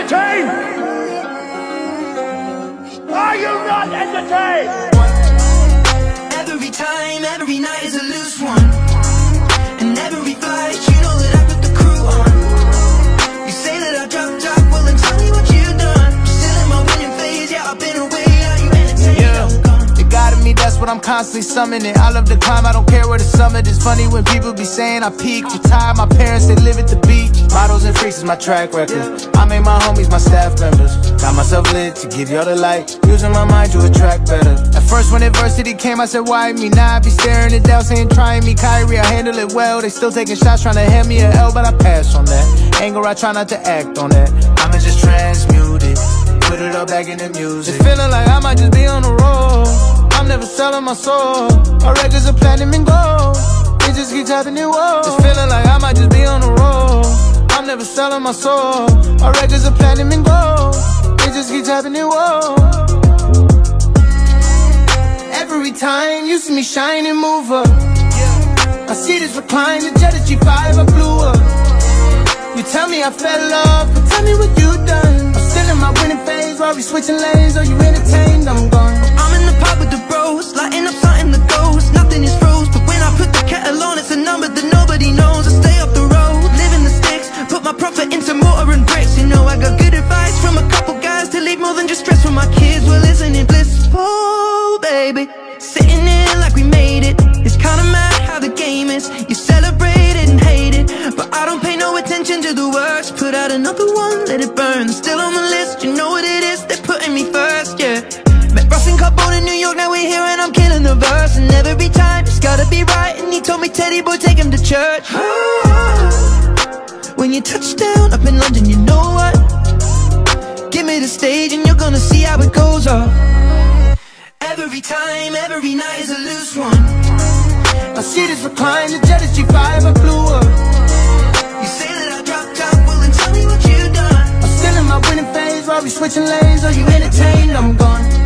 entertained? Are you not entertained? Every time, every night is a loose one. And every flight, you know that I put the crew on. You say that I drop top, well then tell me what you done. Still in my winning phase, yeah, I've been away, are you entertained? Yeah, the God of me, that's what I'm constantly summoning. I love the climb, I don't care where the summit is. Funny when people be saying I peak Retired, my parents, they live at the beach Is my track record. I made my homies my staff members. Got myself lit to give y'all the light. Using my mind to attract better. At first when adversity came, I said why me? Now I be staring it down, saying try me. Kyrie, I handle it well. They still taking shots, trying to hand me a L But I pass on that. Anger, I try not to act on that. I'ma just transmute it. Put it all back in the music. It's feeling like I might just be on the road. I'm never selling my soul. Our records are platinum and gold. It just keeps happening, whoa never selling my soul. Our records are platinum and gold. It just keeps happening, whoa. Every time you see me shine and move up I see this recline, the jet at G5, I blew up. You tell me I fell off, but tell me what you done. I'm still in my winning phase while we switching lanes Are you entertained? I'm I got good advice from a couple guys To leave more than just stress for my kids. Well isn't it blissful, baby? Sitting here like we made it. It's kinda mad how the game is. You celebrate it and hate it. But I don't pay no attention to the words. Put out another one, let it burn. Still on the list, you know what it is. They're putting me first, yeah. Met Russ and Carbone in New York, now we're here and I'm killing the verse. And every time, it's gotta be right. And he told me, Teddy boy, take him to church. When you touch down up in London, you know what? Every time, every night is a loose one. My see is recline, the jet is G5, I blew up. You say that I dropped out, well then tell me what you done. I'm still in my winning phase while we switching lanes Are you entertained? I'm gone